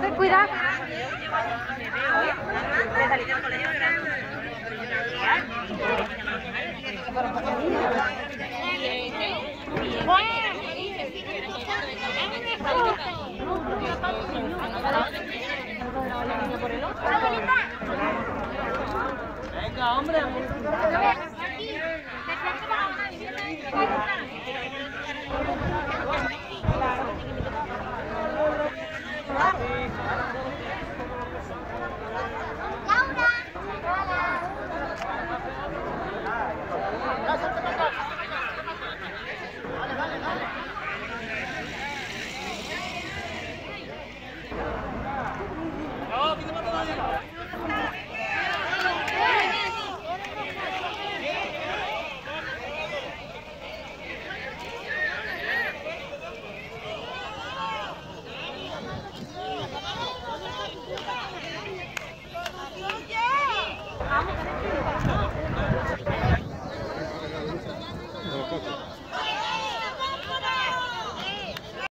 Ten cuidado. Venga, hombre. Oh, que te mata nadie.